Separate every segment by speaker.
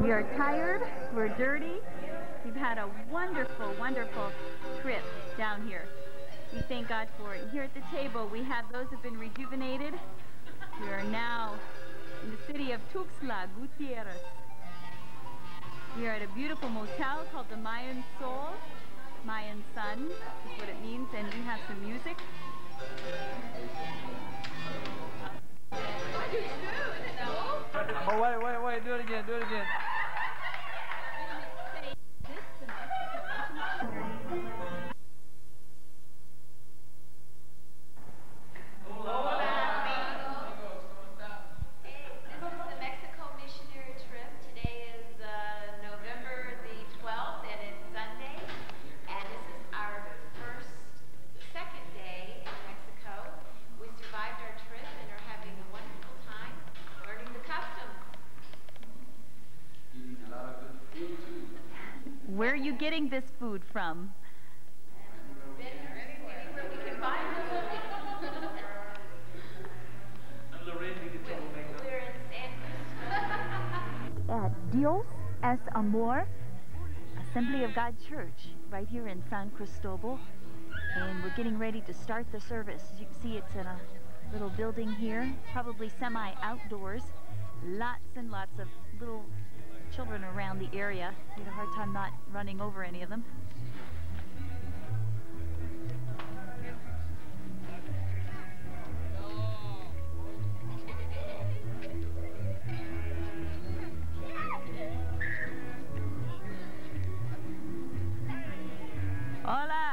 Speaker 1: We are tired, we're dirty. We've had a wonderful, wonderful trip down here. We thank God for it. Here at the table, we have those who've been rejuvenated. We are now in the city of Tuxtla Gutierrez. We are at a beautiful motel called the Mayan Soul. Mayan Sun is what it means, and we have some music.
Speaker 2: Oh, wait, wait, wait. Do it again. Do it again.
Speaker 3: San Cristobal.
Speaker 1: At Dios es Amor Assembly of God Church, right here in San Cristobal. And we're getting ready to start the service. As you can see, it's in a little building here, probably semi-outdoors. Lots and lots of little children around the area. We had a hard time not running over any of them. Hola.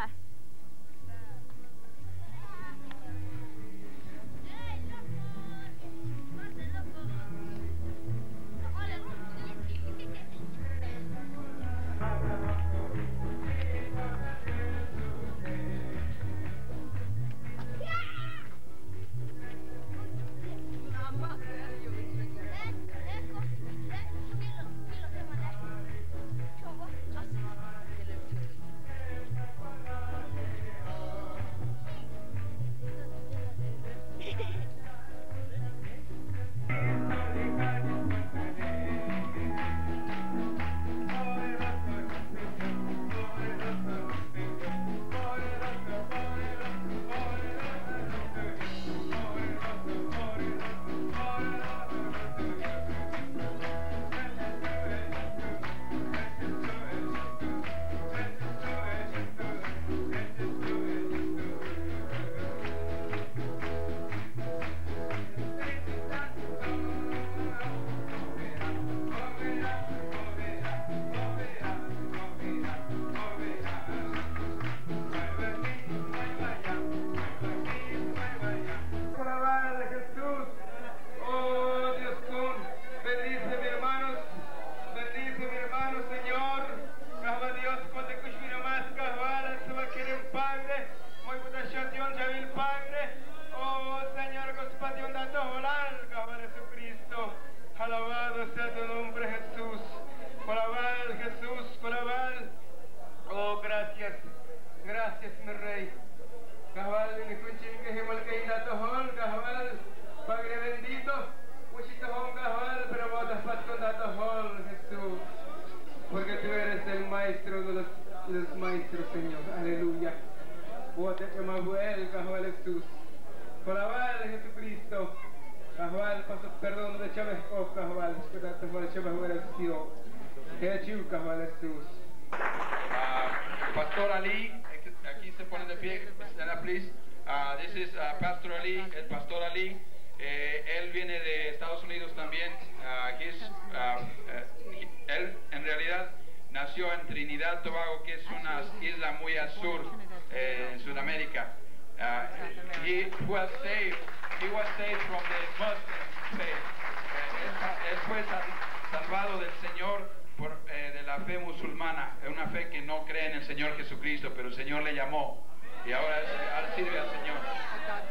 Speaker 4: Fe musulmana, es una fe que no cree en el Señor Jesucristo, pero el Señor le llamó y ahora ahora sirve al Señor.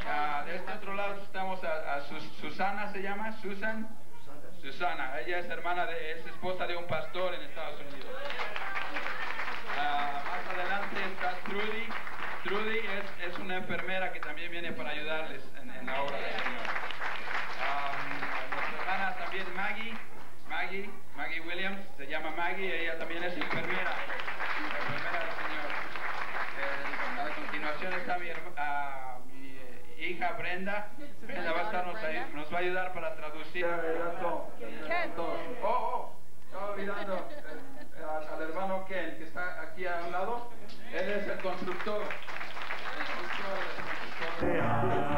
Speaker 4: Ah, de este otro lado estamos a, a Sus- Susana, ¿se llama? Susan. Susana, ella es hermana de, es esposa de un pastor en Estados Unidos. Ah, más adelante está Trudy. Trudy es, es una enfermera que también viene para ayudarles en, en la obra del Señor. Ah, nuestra hermana también Maggie, Maggie, Maggie Williams. Maggie, ella también es enfermera, enfermera del Señor. Eh, a continuación está mi, herma- ah, mi, eh, hija Brenda. Brenda va a estarnos ahí, nos va a ayudar para traducir. Oh, oh, estaba olvidando eh, al, al hermano Ken, que está aquí a un lado. Él es el constructor. El constructor, el constructor.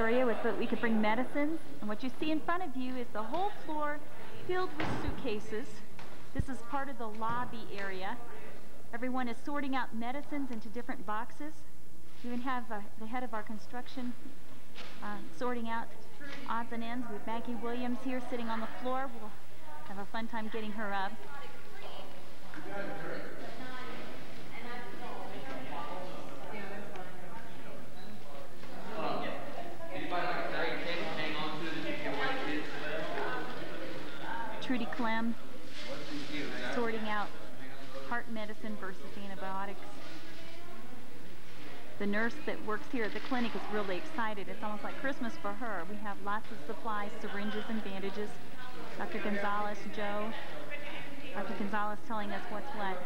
Speaker 3: Area that we could bring medicines. And what you see in front of you is the whole floor filled with suitcases. This is part of the lobby area. Everyone is sorting out medicines into different boxes. We even have uh, the head of our construction uh, sorting out odds and ends with Maggie Williams here sitting on the floor. We'll have a fun time getting her up. Trudy Clem sorting out heart medicine versus antibiotics. The nurse that works here at the clinic is really excited. It's almost like Christmas for her. We have lots of supplies, syringes and bandages. Dr. Gonzalez, Joe. Dr. Gonzalez telling us what's what.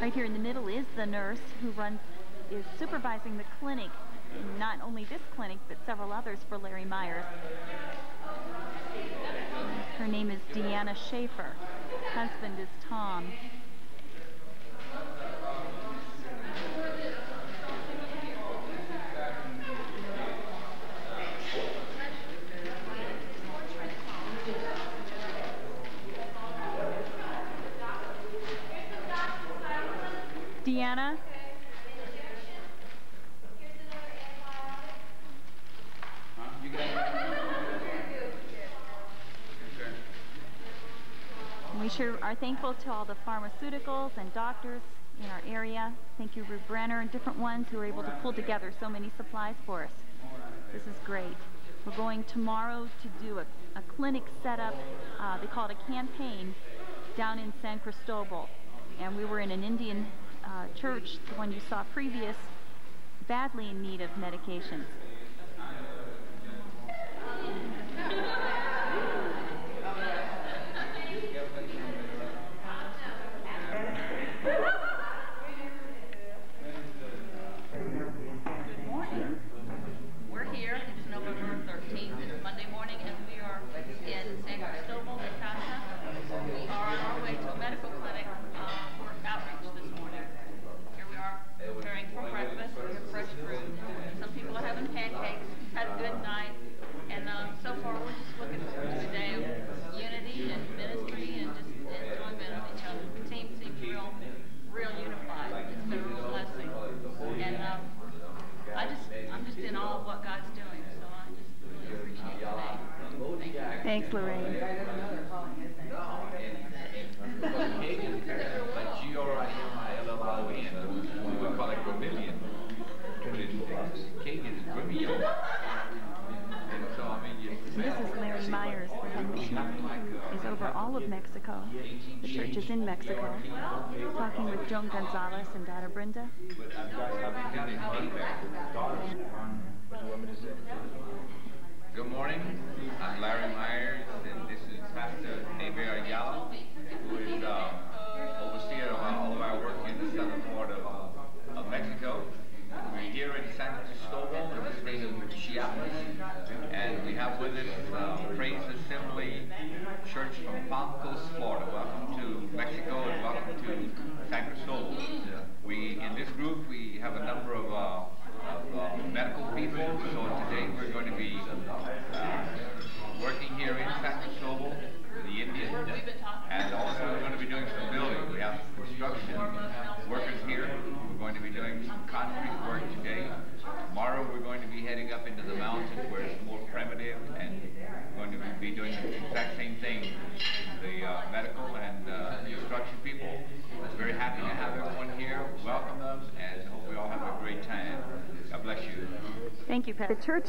Speaker 3: Right here in the middle is the nurse who runs, is supervising the clinic, not only this clinic, but several others for Larry Myers. Her name is Deanna Schaefer. Husband is Tom. Deanna, sure are thankful to all the pharmaceuticals and doctors in our area. Thank you, Ruth Brenner, and different ones who were able to pull together so many supplies for us. This is great. We're going tomorrow to do a, a clinic setup. Uh, they call it a campaign down in San Cristobal. And we were in an Indian uh, church, the one you saw previous, badly in need of medications.
Speaker 5: Good morning. We're here. It's November 13th. It's Monday morning, and we are in San Cristobal, Natasha. We are on our way to a medical clinic uh, for outreach this morning. Here we are preparing for breakfast. We have fresh fruit. Some people are having pancakes. Had a good night. And um, so far, we're just looking forward to a day of unity and ministry and just enjoyment of each other. The team seems real, real unified. It's been a real blessing. And um, I just, I'm just in awe of what God's doing, so I just really appreciate today. Thank.
Speaker 3: Thanks, Lorraine.
Speaker 6: Like G-R-I-M-I-L-L-I-O-N, we would call it Gramillion. But it's, Kagan is Gramillion. And so, I mean, you.
Speaker 3: This is Larry Myers, the head missionary who is over all of Mexico. The church is in Mexico. Talking with Joan Gonzalez and daughter Brenda.
Speaker 6: Good morning, I'm Larry Myers, and this is Pastor Neve Ayala,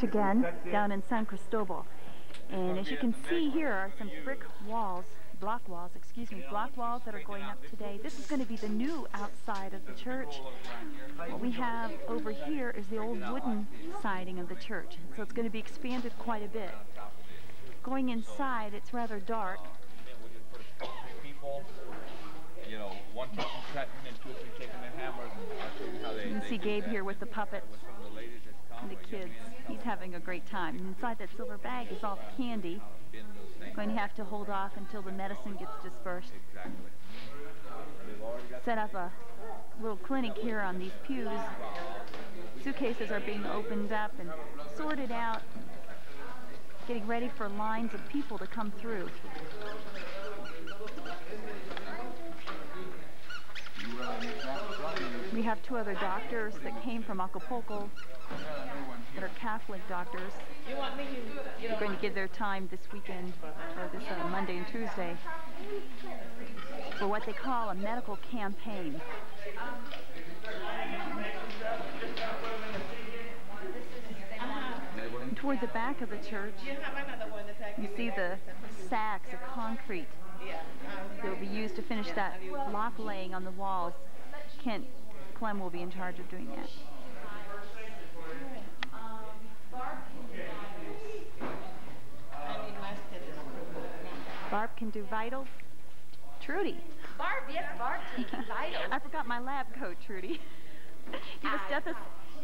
Speaker 3: again, down in San Cristobal. And as you can see here are some brick walls, block walls, excuse me, block walls that are going up today. This is going to be the new outside of the church. What we have over here is the old wooden siding of the church. So it's going to be expanded quite a bit. Going inside, it's rather dark.
Speaker 6: you you
Speaker 3: can see Gabe here with the puppets and the kids. He's having a great time. And inside that silver bag is all
Speaker 6: the candy.
Speaker 3: Going to have to hold off until the medicine gets dispersed. Set up a little clinic here on these pews. Suitcases are being opened up and sorted out, getting ready for lines of people to come through. We have two other doctors that came from Acapulco that are Catholic doctors. They're going to give their time this weekend, or this uh, Monday and Tuesday, for what they call a medical campaign. Toward the back of the church, you see the sacks of concrete that will be used to finish that block laying on the walls. Kent Clem will be in charge of doing that. Barb can do vitals. Trudy.
Speaker 7: Barb, yes, Barb can do vitals.
Speaker 3: I forgot my lab coat, Trudy. do, you have a uh, stethos-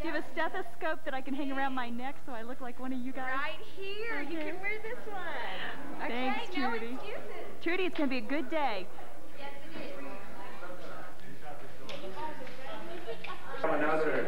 Speaker 3: do you have a stethoscope that I can hang around my neck so I look like one of you guys?
Speaker 7: Right here. You can wear this one. Okay,
Speaker 3: Thanks,
Speaker 7: no
Speaker 3: Judy.
Speaker 7: excuses.
Speaker 3: Trudy, it's going to be a good day.
Speaker 7: Yes, it is.
Speaker 8: Another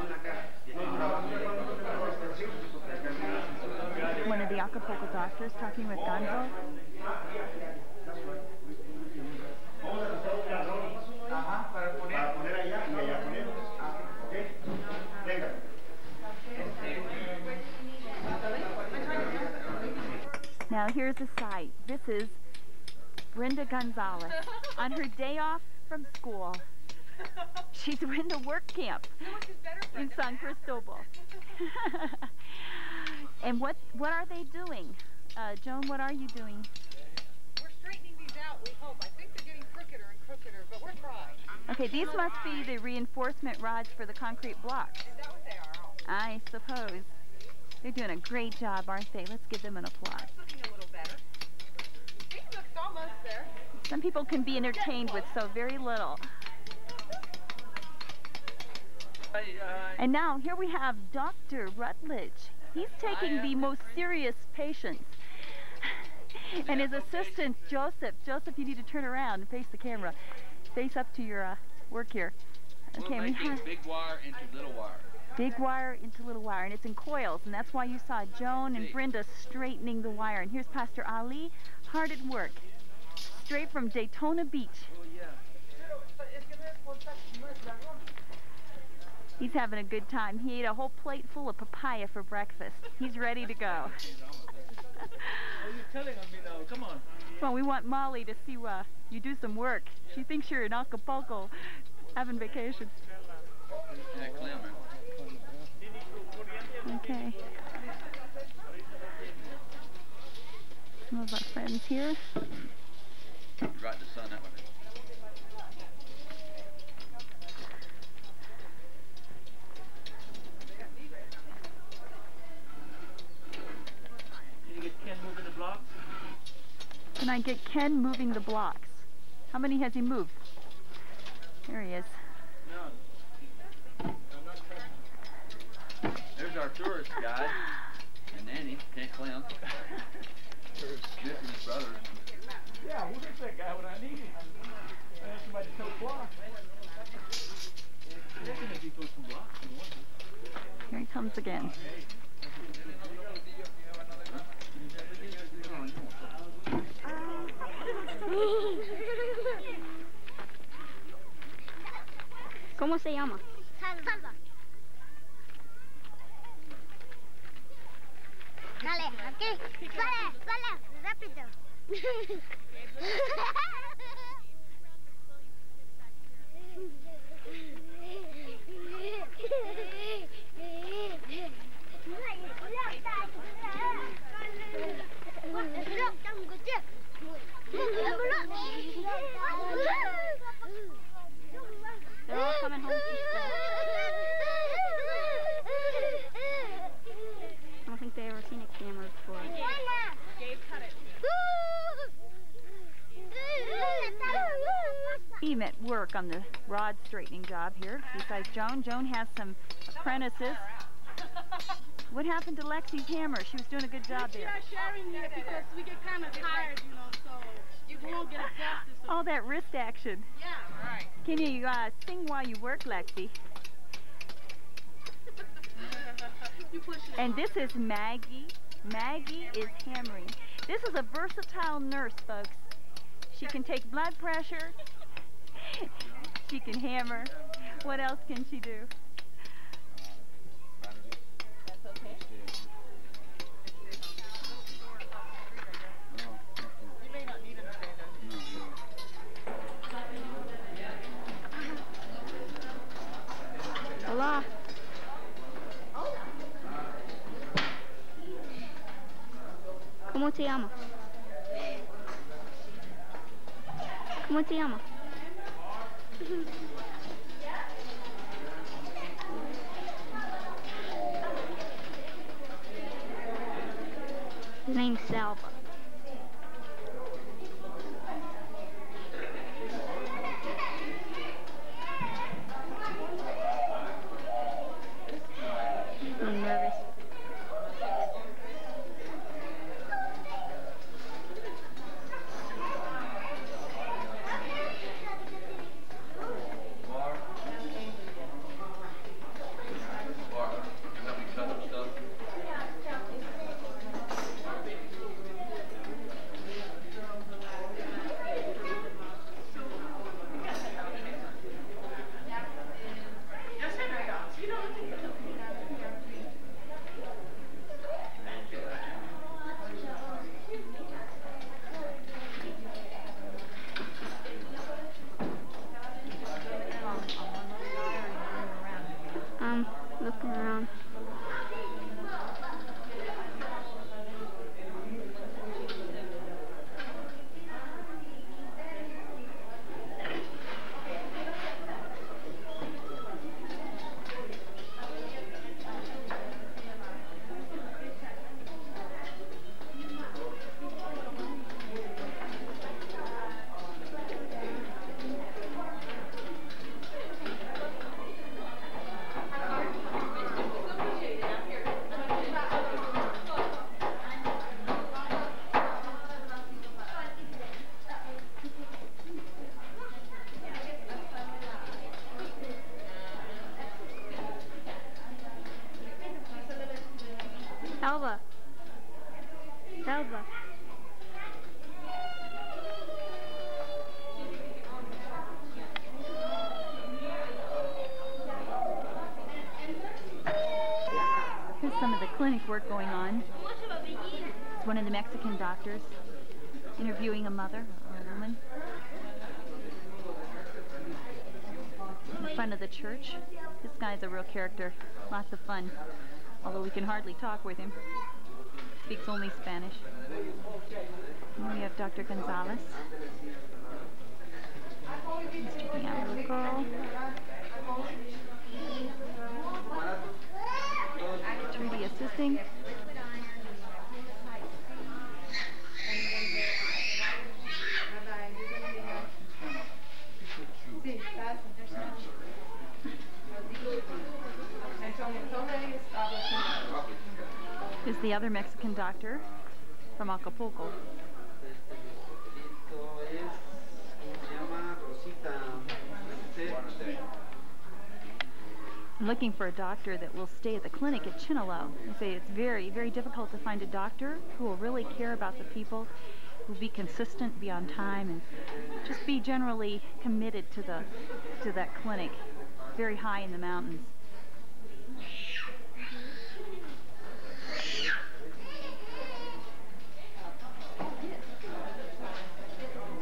Speaker 8: en la cara.
Speaker 3: One of the Acapulco doctors talking with Gonzo. Now here's a sight. This is Brenda Gonzalez on her day off from school. She's in the work camp in San Cristobal. and what what are they doing? Uh, Joan, what are you doing?
Speaker 9: We're straightening these out, we hope. I think they're getting crookeder and crookeder, but we're trying.
Speaker 3: Okay, these must be the reinforcement rods for the concrete blocks.
Speaker 9: Is that what they are?
Speaker 3: I suppose. They're doing a great job, aren't they? Let's give them an applause.
Speaker 9: it's looking a little better. See, looks almost there.
Speaker 3: Some people can be entertained with so very little. And now here we have Dr. Rutledge. He's taking the most serious patients. And his assistant, Joseph. Joseph, you need to turn around and face the camera. Face up to your uh, work here. Okay, have
Speaker 4: big wire into little wire.
Speaker 3: big wire into little wire, and it's in coils, and that's why you saw Joan and Brenda straightening the wire. And here's Pastor Ali, hard at work, straight from Daytona Beach. He's having a good time. He ate a whole plate full of papaya for breakfast. He's ready to go. Well, we want Molly to see uh, you do some work. She thinks you're in Acapulco having vacation. Okay. Some of our friends here.
Speaker 10: Can
Speaker 3: I get Ken moving the blocks? How many has he moved? There he is.
Speaker 4: There's our tourist guide. And Nanny, Clem.
Speaker 3: Here he comes again.
Speaker 11: ¿Cómo se llama? Salva. Dale, aquí. Sale, sale, rápido.
Speaker 3: on the rod straightening job here. Besides Joan, Joan has some apprentices. What happened to Lexi's hammer? She was doing a good job
Speaker 2: We
Speaker 3: there.
Speaker 2: are sharing it because we get kind of tired, you know, so we won't get exhausted.
Speaker 3: All that wrist action.
Speaker 2: yeah,
Speaker 9: Right.
Speaker 3: Can you uh, sing while you work, Lexi?
Speaker 2: you push it.
Speaker 3: And this is Maggie. Maggie is hammering. This is a versatile nurse, folks. She can take blood pressure. She can hammer. What else can she do? Work going on. It's one of the Mexican doctors interviewing a mother or a woman. In front of the church. This guy's a real character. Lots of fun. Although we can hardly talk with him. Speaks only Spanish. We have Dr. Gonzalez. He's checking Is the other Mexican doctor from Acapulco.
Speaker 12: Esto es, ¿cómo se llama? Rosita. Merced.
Speaker 3: I'm looking for a doctor that will stay at the clinic at Chenahlo. I say it's very, very difficult to find a doctor who will really care about the people, who will be consistent, be on time, and just be generally committed to the to that clinic. Very high in the mountains.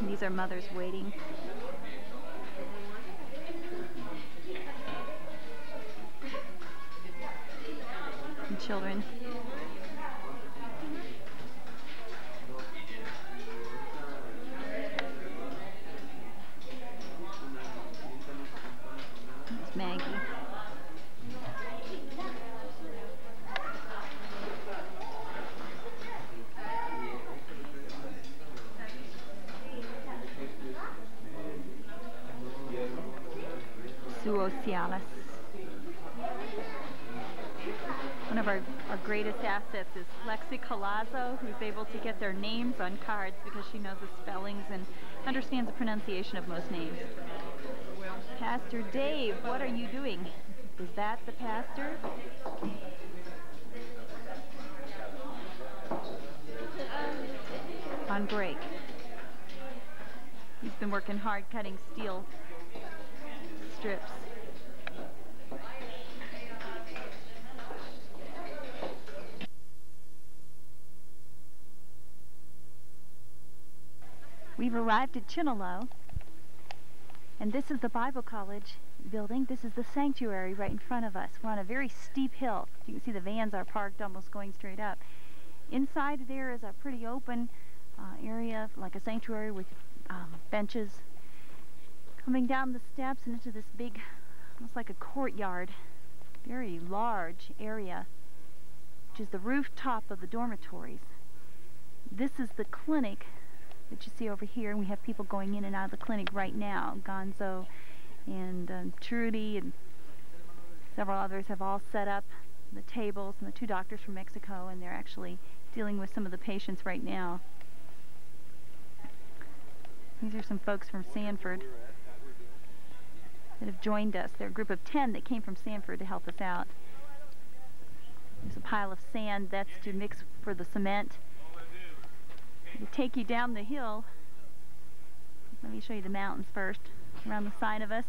Speaker 3: These are mothers waiting. Children. It's Maggie. Suo Cialis. One of our, our greatest assets is Lexi Colazzo, who's able to get their names on cards because she knows the spellings and understands the pronunciation of most names. Pastor Dave, what are you doing? Is that the pastor? On break. He's been working hard cutting steel strips. We've arrived at Chenahlo, and this is the Bible College building. This is the sanctuary right in front of us. We're on a very steep hill. You can see the vans are parked almost going straight up. Inside there is a pretty open uh, area, like a sanctuary with um, benches. Coming down the steps and into this big, almost like a courtyard, very large area, which is the rooftop of the dormitories. this is the clinic that you see over here, and we have people going in and out of the clinic right now. Gonzo and um, Trudy and several others have all set up the tables, and the two doctors from Mexico, and they're actually dealing with some of the patients right now. These are some folks from Sanford that have joined us. They're a group of 10 that came from Sanford to help us out. There's a pile of sand that's to mix for the cement. Take you down the hill, let me show you the mountains first, around the side of us.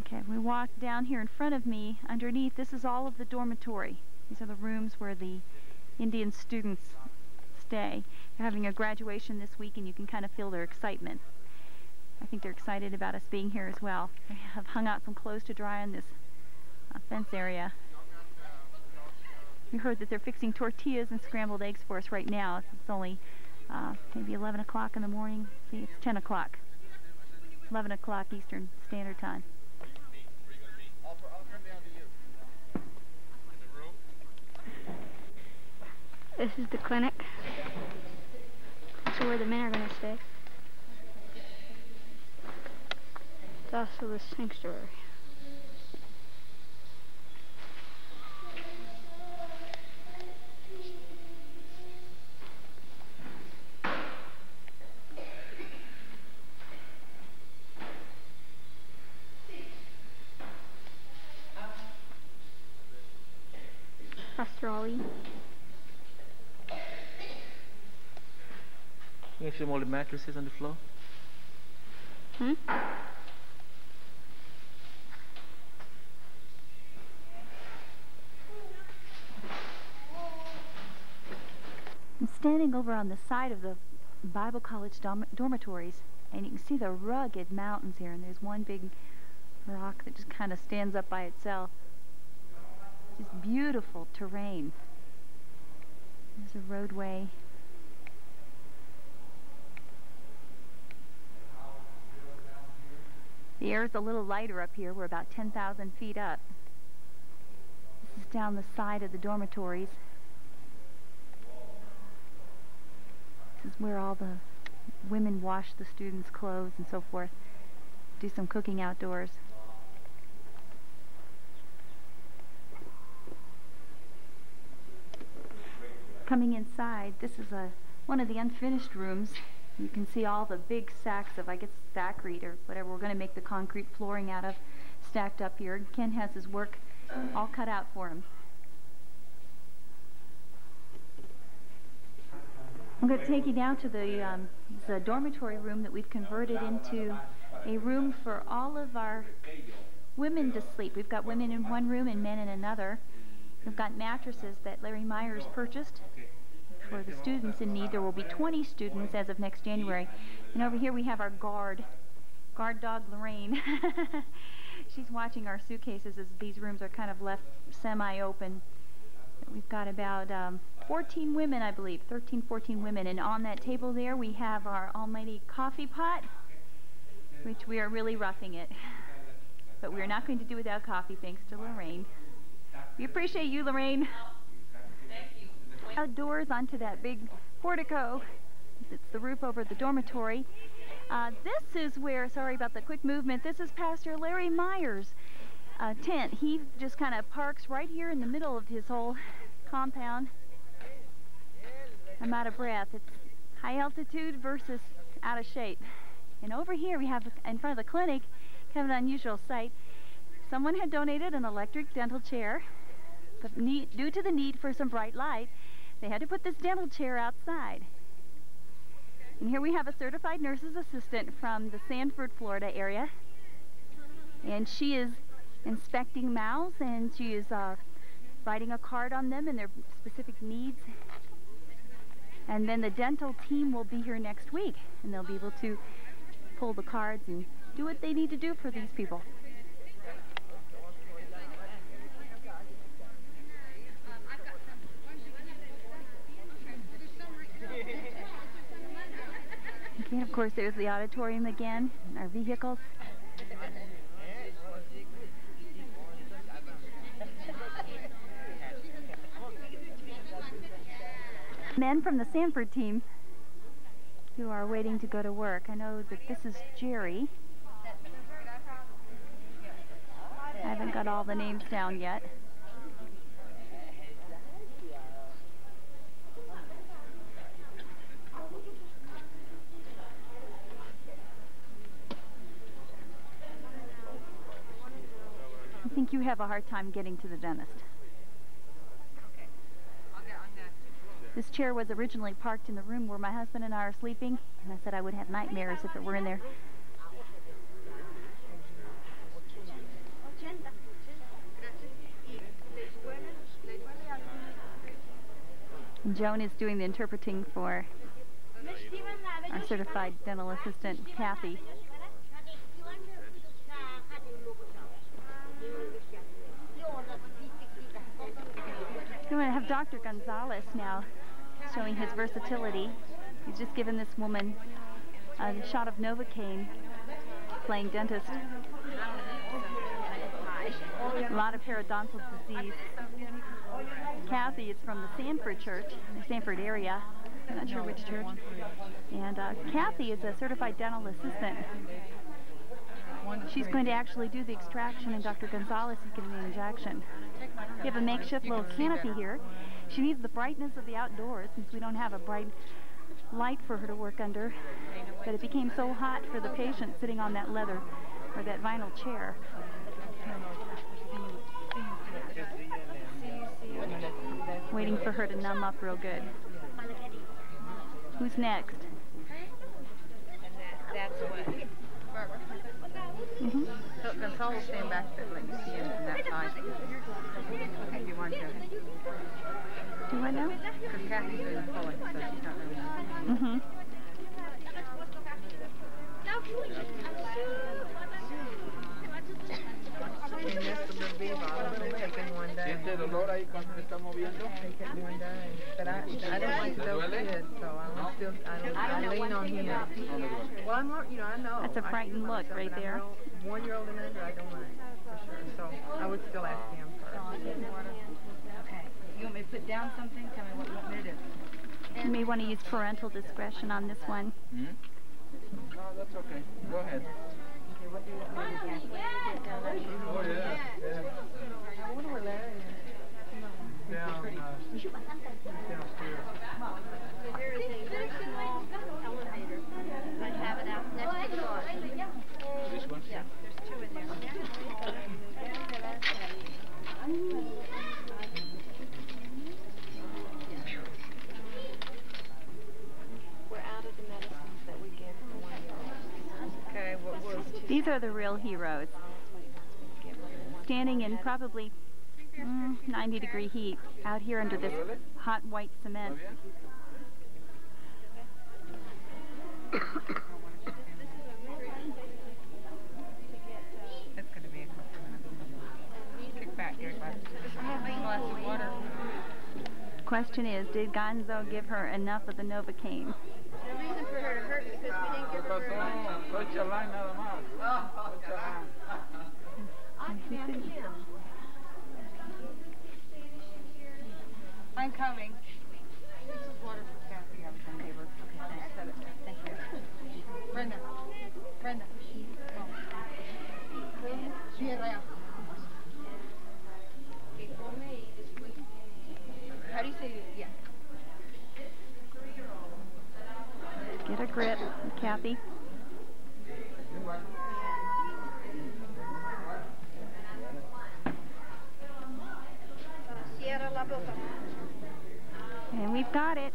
Speaker 3: Okay, we walk down here in front of me. Underneath, this is all of the dormitory. These are the rooms where the Indian students stay. They're having a graduation this week, and you can kind of feel their excitement. I think they're excited about us being here as well. They have hung out some clothes to dry on this uh, fence area. We heard that they're fixing tortillas and scrambled eggs for us right now. It's only uh, maybe 11 o'clock in the morning. See, it's 10 o'clock. 11 o'clock Eastern Standard Time.
Speaker 11: This is the clinic. This is where the men are going to stay. It's also the sanctuary.
Speaker 10: Can you show all the mattresses on the floor?
Speaker 11: Hmm?
Speaker 3: I'm standing over on the side of the Bible College dorm dormitories, and you can see the rugged mountains here, and there's one big rock that just kind of stands up by itself. Just beautiful terrain. There's a roadway. The air is a little lighter up here. We're about 10,000 feet up. This is down the side of the dormitories. This is where all the women wash the students' clothes and so forth. Do some cooking outdoors. Coming inside, this is a one of the unfinished rooms. You can see all the big sacks of, I guess, Sakrete or whatever we're going to make the concrete flooring out of stacked up here. Ken has his work all cut out for him. I'm going to take you now to the, um, the dormitory room that we've converted into a room for all of our women to sleep. We've got women in one room and men in another. We've got mattresses that Larry Myers purchased for the students in need. There will be 20 students as of next January. And over here we have our guard, guard dog Lorraine. She's watching our suitcases as these rooms are kind of left semi-open. We've got about um, 14 women, I believe, 13, 14 women. And on that table there we have our almighty coffee pot, which we are really roughing it. But we're not going to do without coffee, thanks to Lorraine. We appreciate you, Lorraine outdoors onto that big portico. It's the roof over the dormitory. Uh, this is where, sorry about the quick movement, this is Pastor Larry Myers' uh, tent. He just kind of parks right here in the middle of his whole compound. I'm out of breath. It's high altitude versus out of shape. And over here we have, in front of the clinic, kind of an unusual sight. Someone had donated an electric dental chair, but need, due to the need for some bright light, they had to put this dental chair outside. And here we have a certified nurse's assistant from the Sanford, Florida area. And she is inspecting mouths and she is uh, writing a card on them and their specific needs. And then the dental team will be here next week and they'll be able to pull the cards and do what they need to do for these people. Okay, of course, there's the auditorium again, our vehicles. Men from the Sanford team who are waiting to go to work. I know that this is Jerry. I haven't got all the names down yet. Think you have a hard time getting to the dentist. This chair was originally parked in the room where my husband and I are sleeping, and I said I would have nightmares if it were in there. And Joan is doing the interpreting for our certified dental assistant, Kathy. We're going to have Dr. Gonzalez now showing his versatility. He's just given this woman a shot of Novocaine, playing dentist. A lot of periodontal disease. Kathy is from the Sanford Church, the Sanford area. I'm not sure which church. And uh, Kathy is a certified dental assistant. She's going to actually do the extraction and Dr. Gonzalez is giving the injection. We have a makeshift little canopy here. She needs the brightness of the outdoors since we don't have a bright light for her to work under. But it became so hot for the patient sitting on that leather or that vinyl chair. Waiting for her to numb up real good. Who's next?
Speaker 9: That's what.
Speaker 3: Mm-hmm.
Speaker 9: So Gonzalo's staying back there, let you see him from that side. If you want to.
Speaker 3: Do I know?
Speaker 9: Because Kathy's doing the pulling, so she's not really.
Speaker 3: Mm-hmm.
Speaker 9: And this the big Viva, I've been taking one day.
Speaker 4: ¿Siente dolor ahí cuando se está moviendo?
Speaker 9: Taking one day. But I, I don't like those kids, so I'm still, I, I lean on him. Well, I'm, you know, I know.
Speaker 3: That's a
Speaker 9: I
Speaker 3: frightened look right there.
Speaker 9: One-year-old and under, I don't like, for sure. So I would still ask him first.
Speaker 5: Okay. You want me to put down something? Tell me what you want me to do.
Speaker 3: You may want to use parental discretion on this one.
Speaker 4: Hmm? No, that's okay. Go ahead.
Speaker 5: Okay, what do you want me to do?
Speaker 4: Oh, yeah. yeah.
Speaker 9: I wonder where Larry is.
Speaker 12: Down, downstairs.
Speaker 2: There is a very small elevator. I have it out next to the bar.
Speaker 4: This one?
Speaker 2: Yeah, there's two in there. We're out of the medicines that we give for one-year-olds.
Speaker 9: Okay, what was?
Speaker 3: These are the real heroes. Standing in probably mm, 90 degree heat out here under this hot white cement.
Speaker 9: It's going to be a couple minutes. Kick back here, glass. I have a glass of water.
Speaker 3: Question is, did Gonzo give her enough of the Novocaine?
Speaker 2: The reason for her to hurt because we didn't give her very
Speaker 9: I'm coming. This is water for Kathy. I was going to give. Okay, thanks. Set it. Thank you. Brenda. Brenda. Cierra. How do you say yeah?
Speaker 3: Get a grip, Kathy. And we've got it.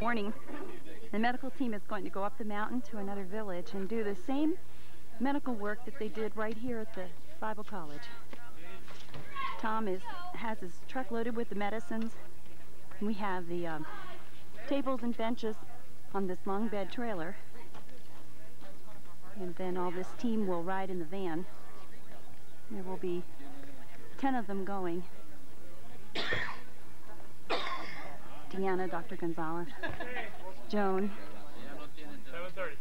Speaker 3: Morning. The medical team is going to go up the mountain to another village and do the same medical work that they did right here at the Bible College. Tom is has his truck loaded with the medicines. We have the um, tables and benches on this long bed trailer. And then all this team will ride in the van. There will be 10 of them going. Deanna, Dr. Gonzalez, Joan.
Speaker 10: 7:30.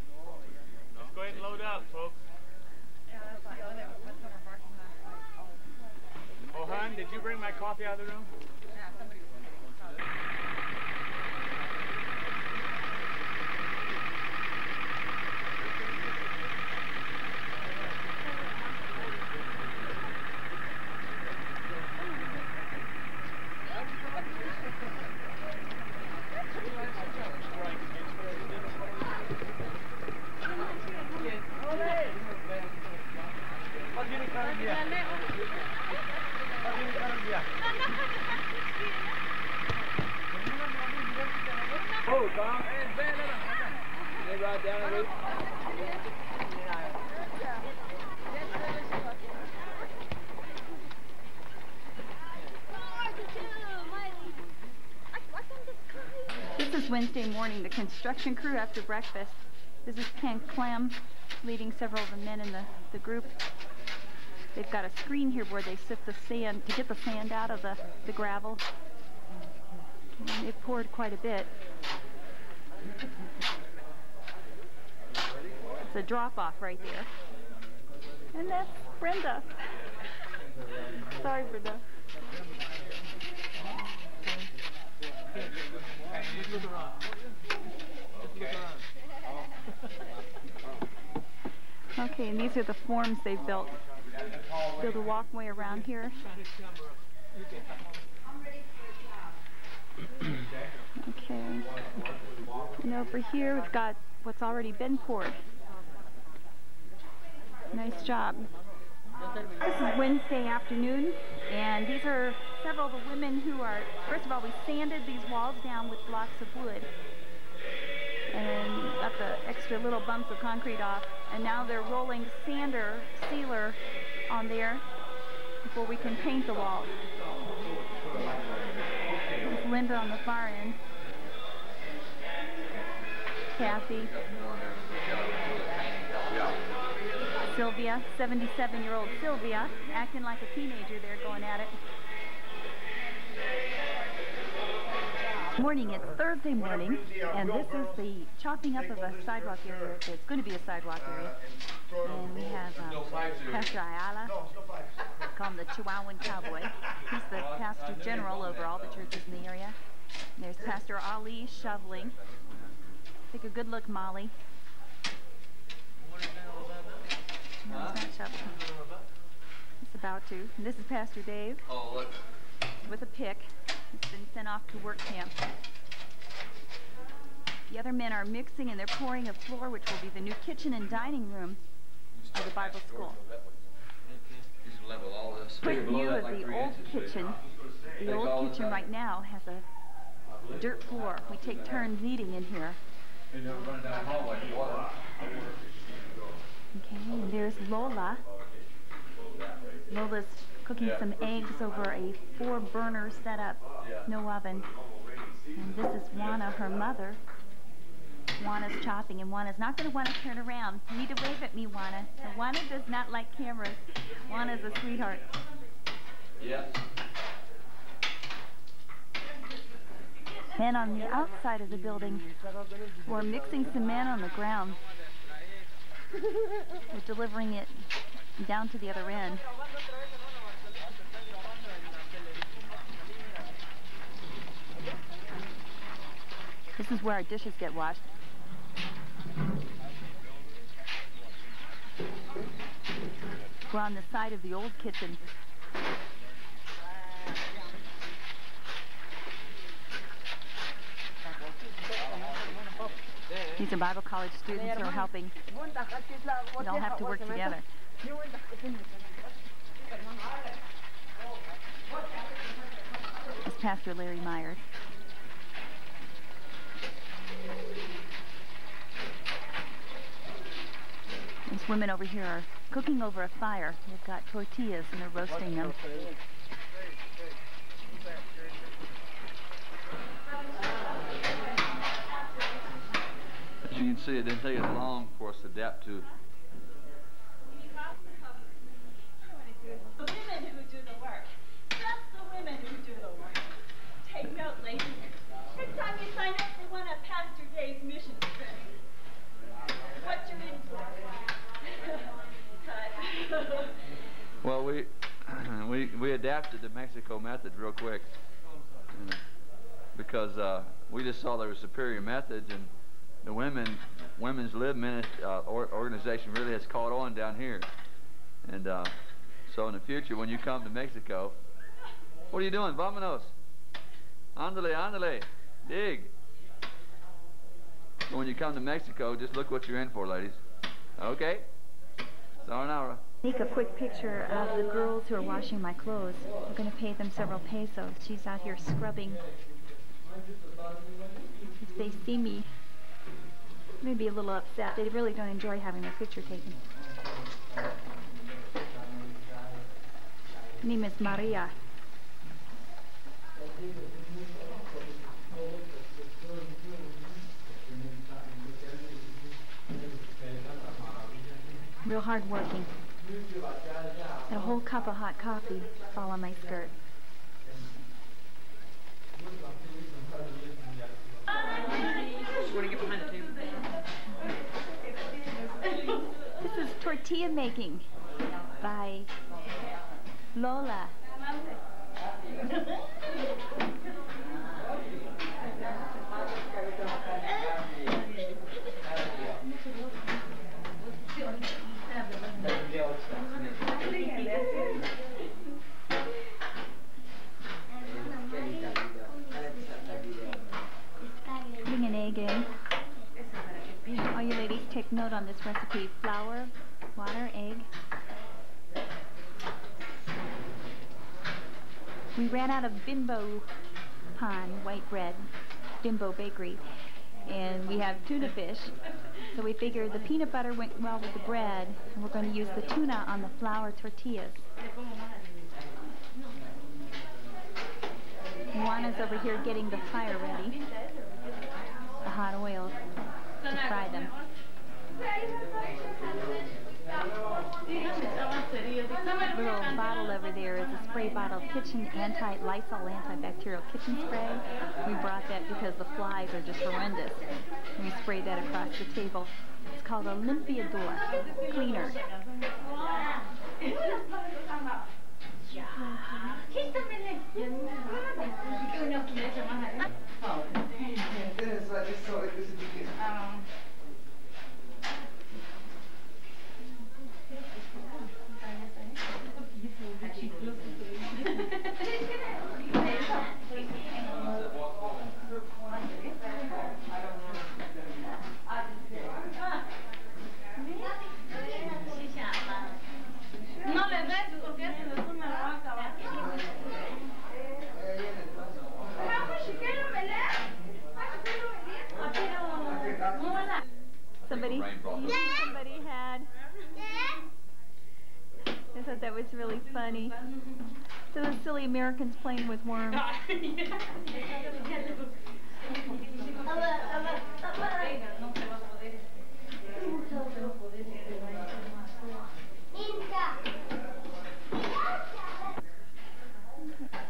Speaker 10: Let's go ahead and load up, folks. Oh, hon, did you bring my coffee out of the room? Oh, Tom. They ride down the road.
Speaker 3: This morning, the construction crew after breakfast. This is Ken Clem leading several of the men in the, the group. They've got a screen here where they sift the sand to get the sand out of the, the gravel. And they've poured quite a bit. It's a drop off right there. And that's Brenda. Sorry, Brenda. Okay, and these are the forms they've built. Build a walkway around here. Okay. And over here we've got what's already been poured. Nice job. This is Wednesday afternoon, and these are several of the women who are, first of all, we sanded these walls down with blocks of wood and got the extra little bumps of concrete off, and now they're rolling sander, sealer on there before we can paint the walls. There's Linda on the far end. Kathy. Sylvia, 77-year-old Sylvia, acting like a teenager there going at it. Morning, it's Thursday morning, and this is the chopping up of a sidewalk area. It's going to be a sidewalk area. And we have uh, Pastor Ayala, call him the Chihuahuan Cowboy. He's the pastor general over all the churches in the area. And there's Pastor Ali shoveling. Take a good look, Molly. No, he's not shoveling. He's about to. And this is Pastor Dave
Speaker 6: Oh, look.
Speaker 3: with a pick. He's been sent off to work camp. The other men are mixing and they're pouring a floor which will be the new kitchen and dining room of the Bible school. Quick view of the old kitchen. The old kitchen right now has a dirt floor. We take turns eating in here. Okay, and there's Lola. Lola's cooking some eggs over a four burner setup, no oven. And this is Juana, her mother. Juana's chopping, and Juana's not going to want to turn around. You need to wave at me, Juana. Juana does not like cameras. Juana's a sweetheart.
Speaker 6: Yes.
Speaker 3: Men on the outside of the building who are mixing cement on the ground. They're delivering it down to the other end. This is where our dishes get washed. We're on the side of the old kitchen. These are Bible college students who are helping. We all have to work together. It's Pastor Larry Myers. These women over here are cooking over a fire. They've got tortillas and they're roasting them.
Speaker 6: As you can see, it didn't take us long for us to adapt to
Speaker 13: The women who do the work. Just the women who do the work. Take note, ladies. Next time you sign up for one of Pastor Dave's mission trips, what you're in for. Cut.
Speaker 6: Well, we
Speaker 14: we we adapted the Mexico method real quick, you know, because uh, we just saw there were superior methods, and the women women's lib minist, uh, or, organization really has caught on down here, and uh, so in the future when you come to Mexico, what are you doing? Vámonos. Andale, andale, dig. When you come to Mexico, just look what you're in for, ladies. Okay. Sayonara.
Speaker 3: Take a quick picture of the girls who are washing my clothes. We're going to pay them several pesos. She's out here scrubbing. If they see me, they'd be a little upset. They really don't enjoy having their picture taken. Her name is Maria. Real hard working. And a whole cup of hot coffee fall on my skirt.
Speaker 5: Want to get behind the table?
Speaker 3: This is tortilla making by Lola. Putting an egg in. All you ladies take note on this recipe. Flour, water, egg. We ran out of bimbo pan, white bread, bimbo bakery, and we have tuna fish. So we figured the peanut butter went well with the bread, and we're going to use the tuna on the flour tortillas. Juana's over here getting the fire ready, the hot oil to fry them. Little bottle over there is a spray bottle, kitchen anti Lysol antibacterial kitchen spray. We brought that because the flies are just horrendous. We sprayed that across the table. It's called a Limpiador cleaner.
Speaker 2: No
Speaker 3: Somebody, somebody had. I thought that was really funny. So those silly Americans playing with worms.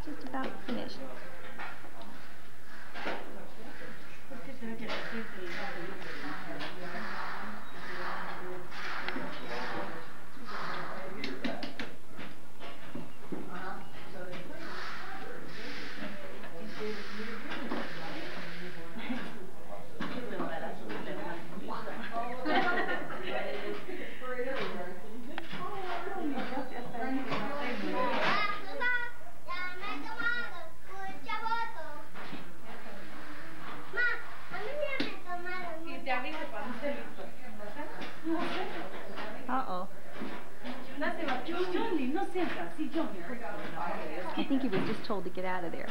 Speaker 3: Just about finished. Uh-oh.
Speaker 2: Johnny, no seas así, Johnny.
Speaker 3: I think he was just told to get out of there.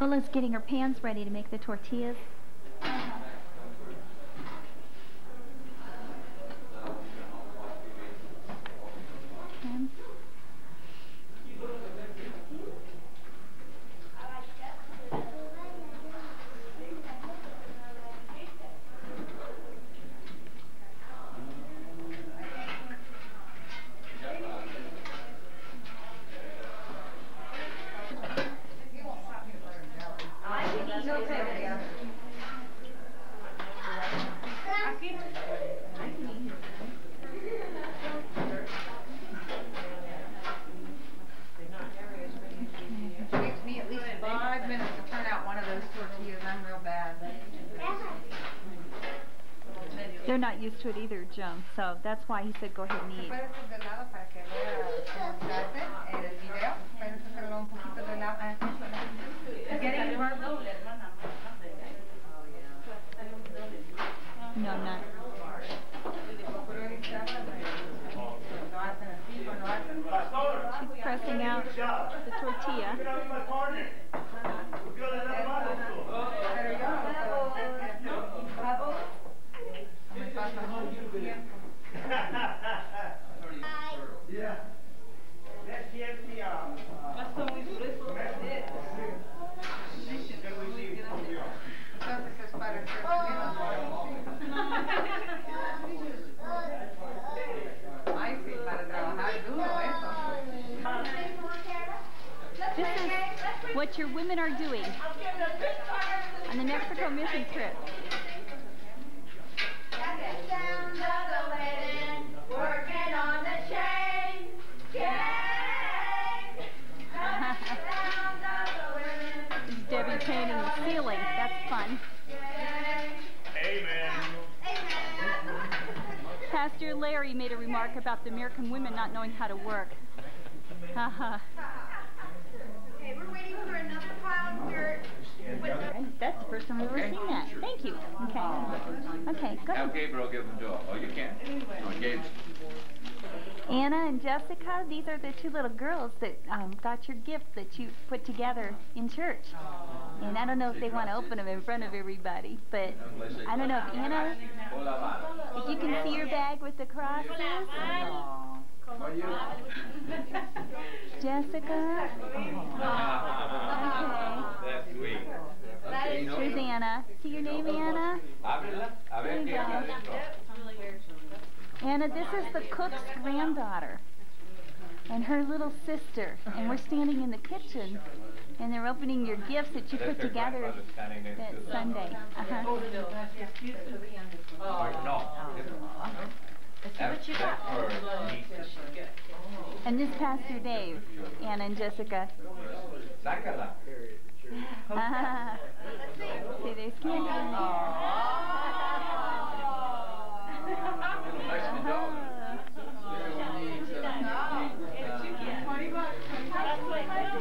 Speaker 3: Lola's getting her pans ready to make the tortillas. That's why he said go ahead and eat.
Speaker 9: Puedes hacer de lado para que vea cómo se hace en el video. Puedes hacerlo un poquito de lado. Eso. Getting purple.
Speaker 3: No, not. She's pressing out the tortilla. Two little girls that um, got your gift that you put together in church. And I don't know if they want to open them in front of everybody, but I don't know if Anna, if you can see your bag with the crosses. Jessica.
Speaker 6: That's sweet. Okay, you know-
Speaker 3: Here's Anna. See your name, Anna?
Speaker 6: Ábrela. A ver qué hay adentro.
Speaker 3: Anna, this is the cook's granddaughter and her little sister. And we're standing in the kitchen and they're opening your gifts that you put together that. Sunday.
Speaker 6: Her niece.
Speaker 3: And this Pastor Dave, Anna and Jessica.
Speaker 6: Sácala.
Speaker 3: Ah. See, there's candy in there.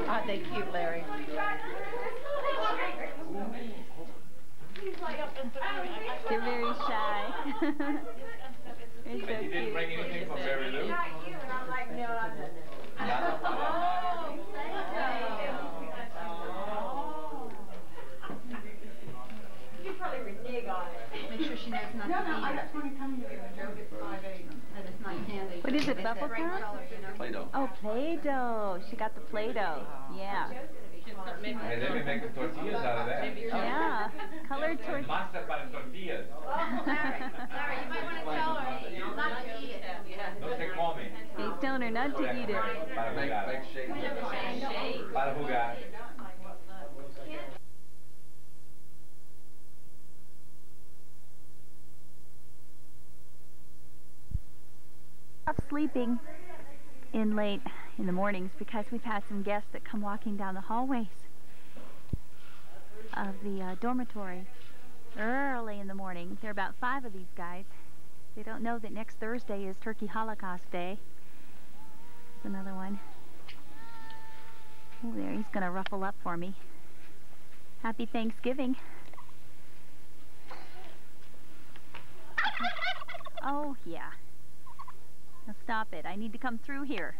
Speaker 9: Aren't they cute, Larry?
Speaker 3: They're very shy. They're so
Speaker 6: And you didn't
Speaker 3: cute.
Speaker 6: bring anything from Mary Lou? Nada.
Speaker 2: You probably renege on it.
Speaker 9: Make sure she knows not
Speaker 2: No,
Speaker 9: to
Speaker 2: no,
Speaker 9: eat
Speaker 2: I
Speaker 9: it.
Speaker 2: got twenty coming here. Joe gets five eight, and it's not candy.
Speaker 3: What is it,
Speaker 2: It's
Speaker 3: bubble
Speaker 2: that
Speaker 3: gum?
Speaker 2: color, you know.
Speaker 14: Play-Doh.
Speaker 3: Oh, Play-Doh. She got the Play-Doh. Yeah.
Speaker 6: Hey, they be making tortillas out of that.
Speaker 3: Yeah. Colored tortillas.
Speaker 6: Masa para tortillas.
Speaker 7: Larry, Larry, you might want to tell her not to eat it.
Speaker 6: No se come.
Speaker 3: He's telling her not to eat it.
Speaker 6: Para
Speaker 14: Make,
Speaker 6: jugar.
Speaker 14: make shake.
Speaker 6: Para jugar.
Speaker 3: Stop sleeping in late in the mornings because we've had some guests that come walking down the hallways of the uh, dormitory early in the morning. There are about five of these guys. They don't know that next Thursday is Turkey Holocaust Day. There's another one. Oh, there, he's going to ruffle up for me. Happy Thanksgiving. Oh, yeah. Now stop it. I need to come through here.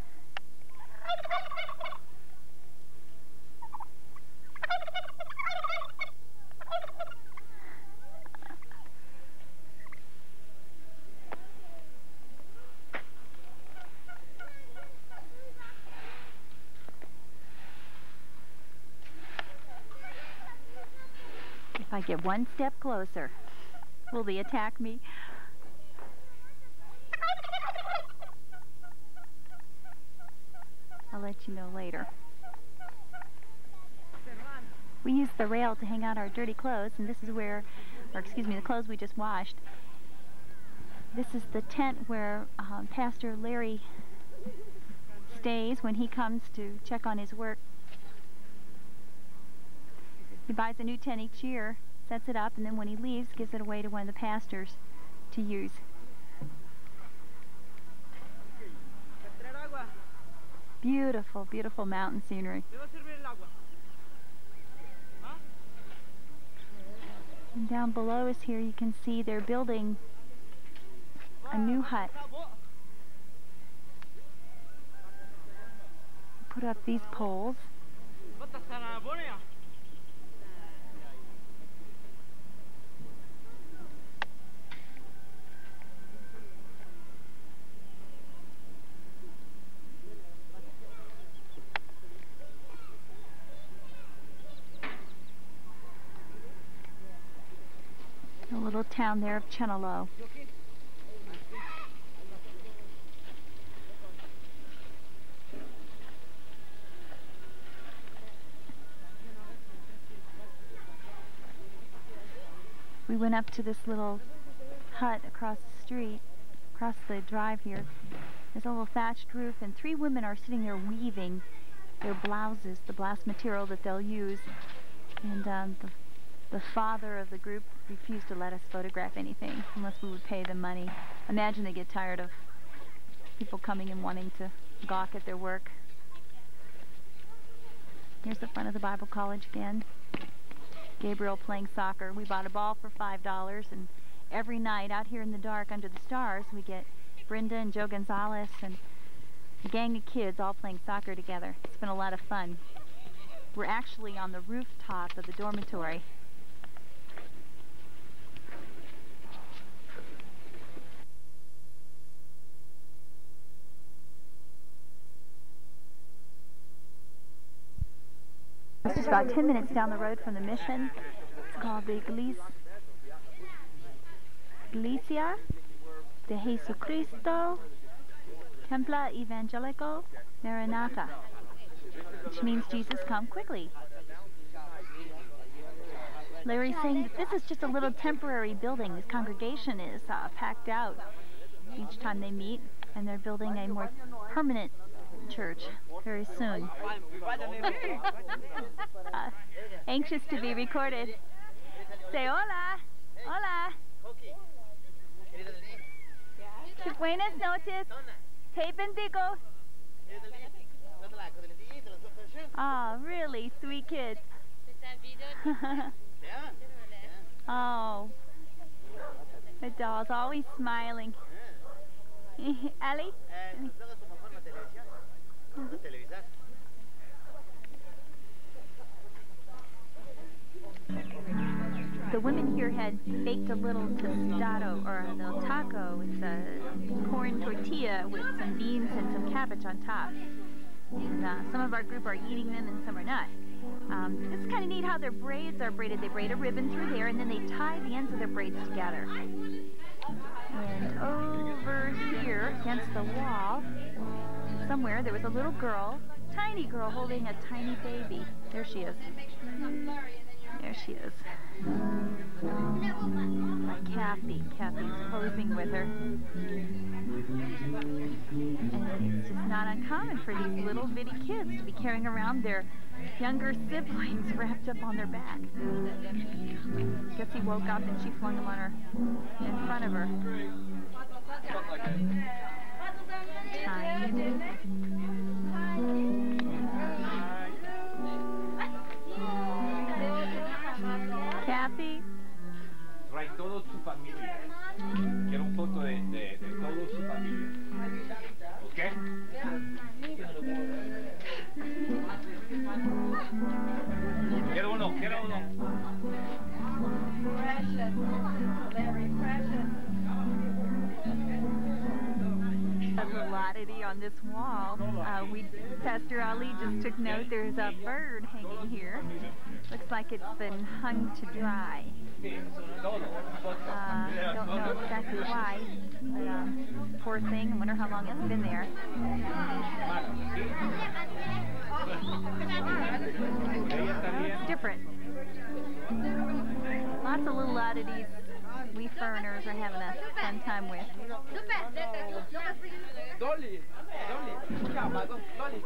Speaker 3: If I get one step closer, will they attack me? I'll let you know later. We use the rail to hang out our dirty clothes, and this is where, or excuse me, the clothes we just washed. This is the tent where um, Pastor Larry stays when he comes to check on his work. He buys a new tent each year, sets it up, and then when he leaves, gives it away to one of the pastors to use. Beautiful, beautiful mountain scenery. And down below us here you can see they're building a new hut. Put up these poles. The little town there of Chenahlo. We went up to this little hut across the street, across the drive here. There's a little thatched roof and three women are sitting there weaving their blouses, the blouse material that they'll use. And um, the the father of the group refused to let us photograph anything unless we would pay them money. Imagine they get tired of people coming and wanting to gawk at their work. Here's the front of the Bible College again. Gabriel playing soccer. We bought a ball for $5 and every night out here in the dark under the stars we get Brenda and Joe Gonzalez and a gang of kids all playing soccer together. It's been a lot of fun. We're actually on the rooftop of the dormitory. This is about 10 minutes down the road from the mission. It's called the Iglesia, de Jesucristo Templo Evangelico Maranatha, which means Jesus come quickly. Larry's saying that this is just a little temporary building. This congregation is uh, packed out each time they meet, and they're building a more permanent church very soon. uh, anxious to be recorded. Say hola, hola. Buenas noches. Te bendigo. Oh, really sweet kids. oh, the doll's always smiling. Ali? The women here had baked a little tostado or a little taco. It's a corn tortilla with some beans and some cabbage on top. And uh, some of our group are eating them and some are not. Um, it's kind of neat how their braids are braided. They braid a ribbon through there and then they tie the ends of their braids together. And over here against the wall, somewhere there was a little girl, tiny girl holding a tiny baby. There she is. There she is. By Kathy. Kathy's posing with her. And it's just not uncommon for these little bitty kids to be carrying around their younger siblings wrapped up on their back. Guess he woke up and she flung him on her, in front of her. Kathy? Ali just took note. There's a bird hanging here. Looks like it's been hung to dry. Uh, don't know exactly why, but um, poor thing. I wonder how long it's been there. Different. Lots of little oddities we foreigners are having a fun time with.
Speaker 10: Dolly, Dolly, Dolly,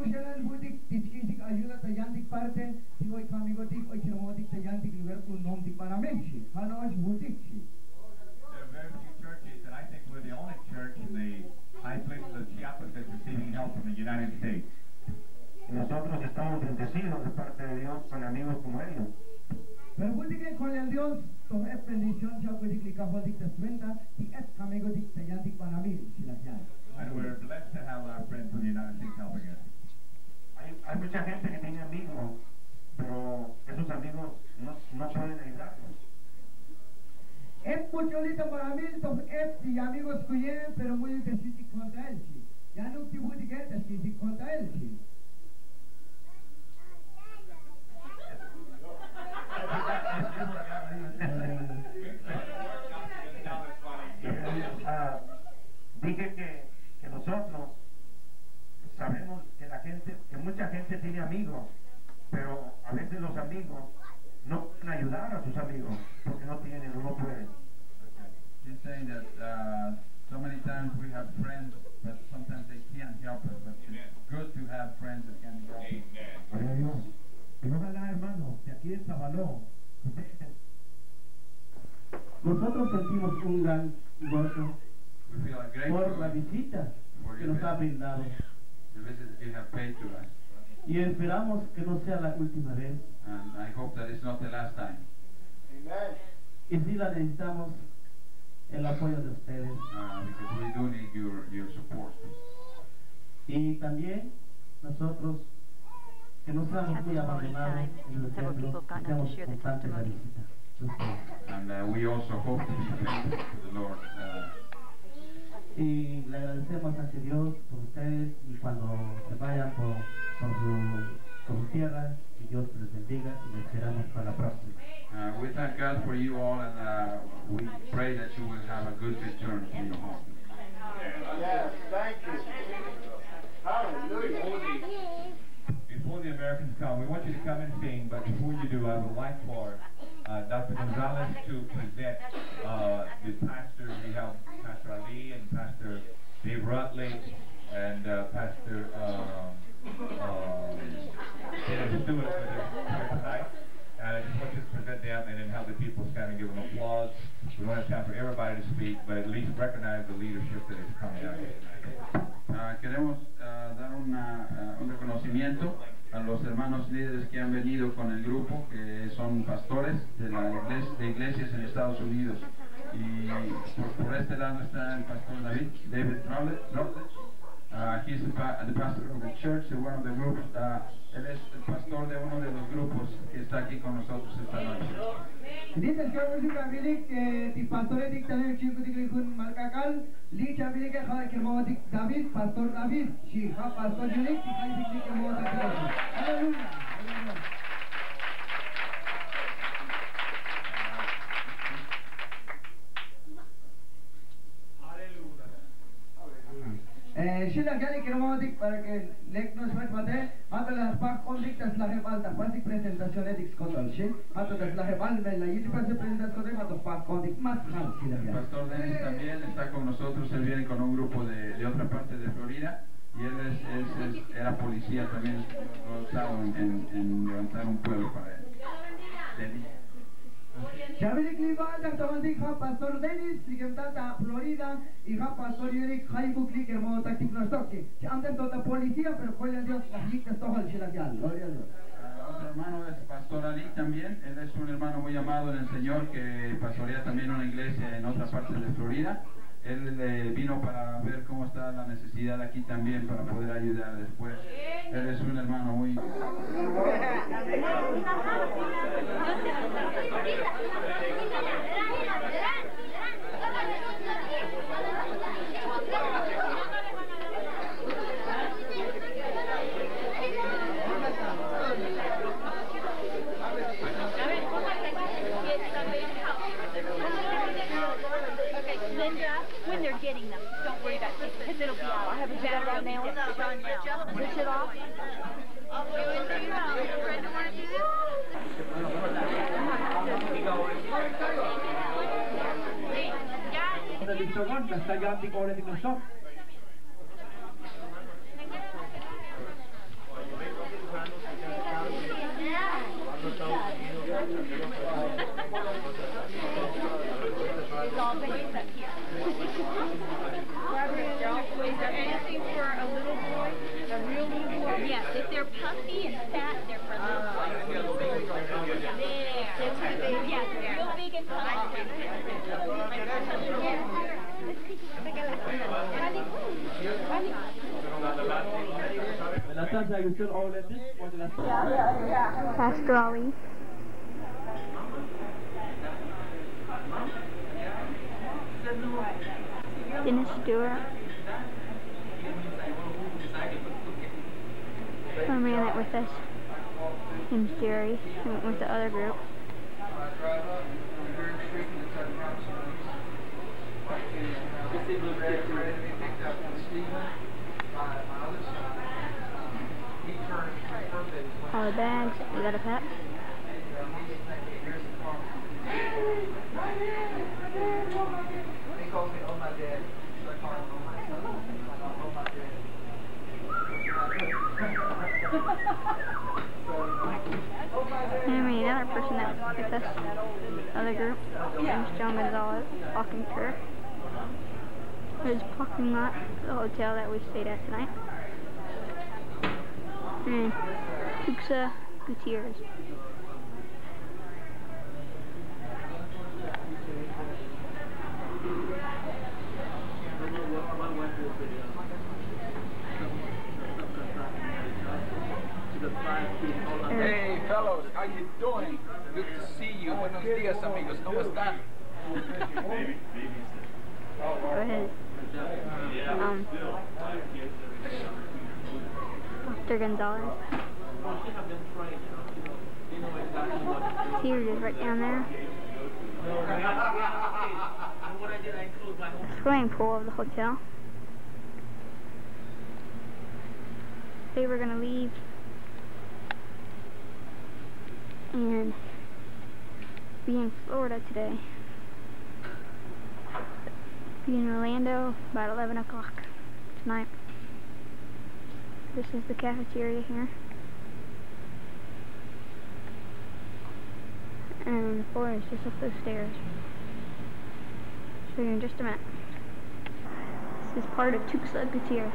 Speaker 15: Ibu
Speaker 16: jalan mudik, di sikit-sikit ayulah tajam dik parten, tiwa ikami gotik, oi
Speaker 10: kira come, we want you to come and sing, but before you do, I would like for uh, Dr. Gonzalez to present uh, the pastor. We have Pastor Ali and Pastor Dave Rutledge and uh, Pastor um, uh, Stewart here tonight. And I just want you to present them and then have the people stand and give them applause. We don't have time for everybody to speak, but at least recognize the leadership that is coming out here tonight.
Speaker 4: Ah, queremos ah, dar ah, un reconocimiento a los hermanos líderes que han venido con el grupo, que son pastores de, la de iglesias en Estados Unidos. Y por, este lado está el pastor David, David Rutledge. Ah, he's the, the pastor of the church, de one of the groups. ah, él es el pastor de uno de los grupos que está aquí con nosotros esta noche.
Speaker 16: David pastor David ha pastor. Eh, Shilagani Kiramadik para que Leknos Matmate, Hatta las Pakondik, das Lahebalta, Pasik Präsentation Ethics Kontrol Shil, Hatta das Lahebalme, la Yidipase Präsentation de Mato Pakondik,
Speaker 4: Maskan
Speaker 16: Shilagani.
Speaker 4: Pastor Dennis eh. también está con nosotros, él viene con un grupo de, de otra parte de Florida y él es, es, es, era policía también, lo en, en, en levantar un pueblo para él. Dennis.
Speaker 16: Shabirikli Vada, Tawazik, ja Pastor Dennis, Sigemtata, Florida, y ja Pastor Yurik, Haibuklik, hermano Taktik Nostoki. Anden toda policía, pero fue juega Dios, las listas todas al Shirakial, gloria a Dios.
Speaker 4: Otro hermano es Pastor Ali también, él es un hermano muy amado en el Señor que pastorea también una iglesia en otra parte de Florida. Él eh, vino para ver cómo está la necesidad aquí también para poder ayudar después. Él es un hermano muy...
Speaker 15: Gigante agora de Microsoft.
Speaker 11: Pastor Ali. Dennis Stewart. One man that with us. Name's Jerry. He went with the other group.
Speaker 4: This is
Speaker 11: All the bags. We got a pet. And we need another person that with us. Other group. James John Gonzalez walking through his parking lot, the hotel that we stayed at tonight. And Tuxtla Gutierrez.
Speaker 17: Hey, fellows, how you doing? Good to see you. Días, amigos. ¿Cómo están?
Speaker 11: Ahead. Um, Dr. Gonzalez. Is right down there. Swimming pool of the hotel. They were gonna leave and be in Florida today. Be in Orlando about 11 o'clock tonight. This is the cafeteria here. And the floor is just up those stairs. Show you in just a minute. This is part of Tuxtla Gutierrez.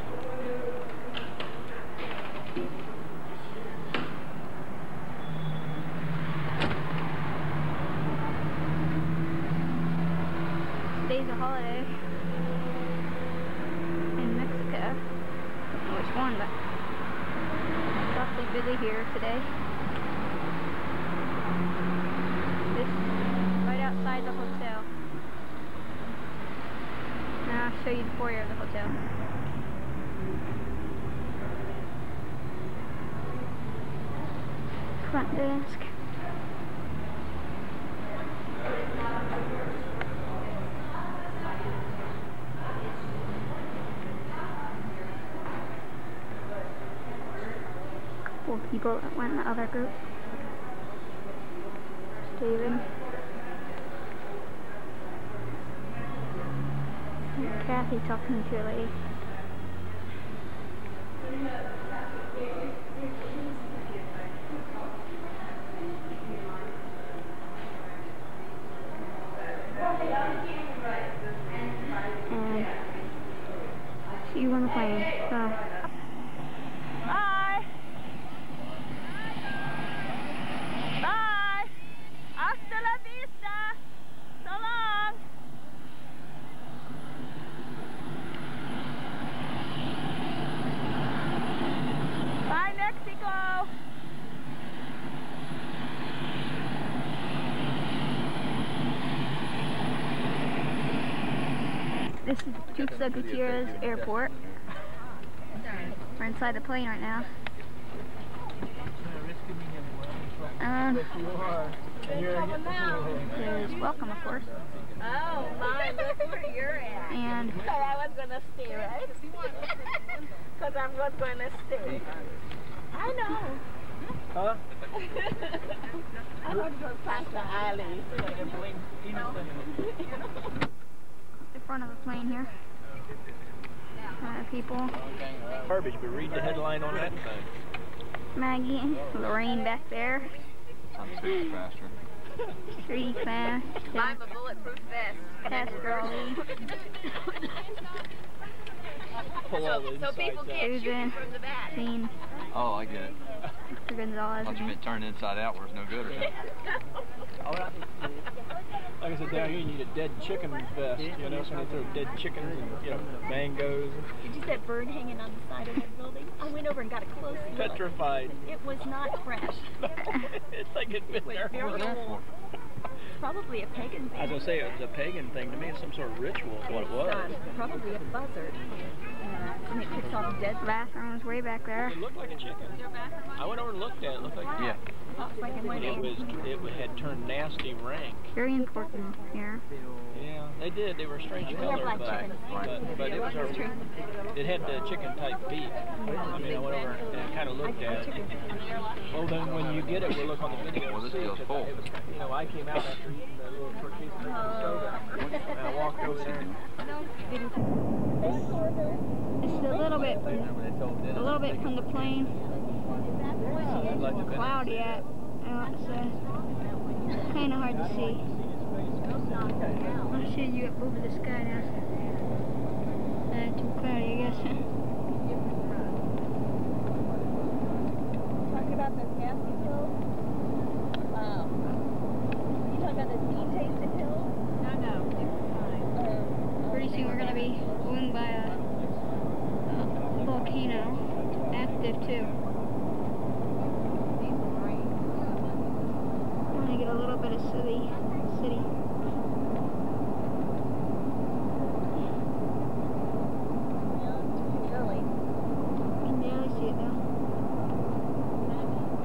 Speaker 11: Today's a holiday in Mexico. Don't know which one, but it's awfully busy here today. This right outside the hotel. Now I'll show you the foyer of the hotel. Desk. Couple people that went in the other group. Steven. Kathy talking to a lady. And see you on the plane. So.
Speaker 3: Bye. Bye. Hasta la vista. So long. Bye, Mexico.
Speaker 11: This is Tuxtla Gutierrez Airport. We're inside the plane right now. Um, there's welcome, of course.
Speaker 13: Oh my, look where you're at.
Speaker 11: And
Speaker 13: So I was gonna stay, right? Because I'm not gonna stay. I know.
Speaker 18: Huh?
Speaker 13: I'm not gonna pass the alley.
Speaker 11: The front of the plane here. Uh, people.
Speaker 18: Garbage, but read the headline on that thing.
Speaker 11: Maggie, Lorraine back there.
Speaker 6: I'm speaking faster.
Speaker 11: Tree fan.
Speaker 13: I'm a bulletproof vest.
Speaker 11: Pastor Ali.
Speaker 18: Pull all the
Speaker 13: So people
Speaker 18: out.
Speaker 13: can't shoot you from the back.
Speaker 11: Scene.
Speaker 6: Oh, I get it.
Speaker 11: Mr. Gonzalez.
Speaker 6: thought you meant turned inside out where it's no good or something.
Speaker 18: Like I said, down here you need a dead chicken vest, you know, so they throw dead chickens and, you know, mangoes.
Speaker 3: Did you see that bird hanging on the side of that building? I went over and got a close look.
Speaker 18: Petrified.
Speaker 3: It was not fresh.
Speaker 18: it's like it's been there.
Speaker 3: very
Speaker 18: for-
Speaker 3: old. Probably a pagan thing.
Speaker 18: I was gonna say it was a pagan thing to me. It's some sort of ritual. Is what it was.
Speaker 3: Uh, probably a buzzard. Uh, and it kicks off dead
Speaker 11: Bathroom's way back there.
Speaker 18: It looked like a chicken. I went over and looked at it. It looked like
Speaker 6: Yeah.
Speaker 11: Like in
Speaker 18: It was it had turned nasty rank.
Speaker 11: Very important here.
Speaker 18: Yeah, they did. They were a strange
Speaker 11: We
Speaker 18: color, but, but but it was
Speaker 11: That's true.
Speaker 18: a, it had the chicken type beak. I mean, I went over and kind of looked at it. Well, then when you get it, we'll look on the video.
Speaker 14: Well,
Speaker 18: and
Speaker 14: this
Speaker 18: see,
Speaker 14: deal's
Speaker 18: 'cause
Speaker 14: full.
Speaker 18: You know, I came out after eating the little tortilla chicken and soda, and I walked over there. and-
Speaker 11: It's a little bit, a little bit from the plane. Cloudy out. out, kind of hard to see. I'll show you up over the sky now. Uh, too cloudy, I guess.
Speaker 13: Talking about the nasty pills? Um, you talking about the tea tasted pills? No, no, different kind.
Speaker 11: Pretty soon we're gonna be going by a, a volcano, active too. I want to get a little bit of city, city.
Speaker 13: Early.
Speaker 11: I can barely see it though.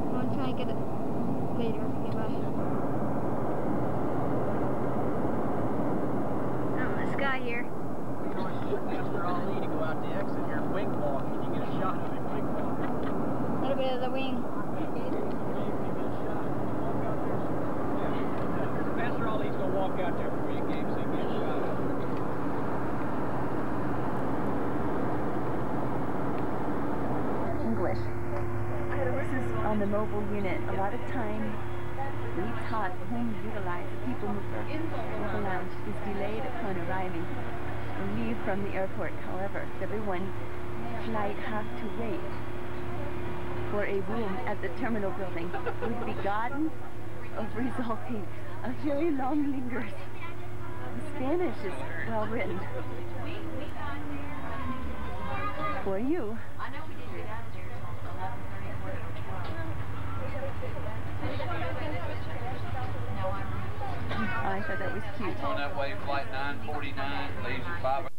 Speaker 11: I'm gonna try and get it later. Okay, bye. Oh, the sky here.
Speaker 18: You know, it's Pastor Ali to go out the exit here and wing walk, and you get a shot of him wing walk.
Speaker 11: A little bit of the wing.
Speaker 18: Pastor Ali's gonna walk out there before you game, so you get shot him.
Speaker 3: English. This is on the mobile unit. A lot of time we taught when utilized people mover mobile lounge is delayed upon arriving or leave from the airport. However, everyone flight have to wait for a room at the terminal building would be gotten of resulting a very long lingers. The Spanish is well written. For you. I thought that was cute.
Speaker 6: On that way, flight 949 leaves at 5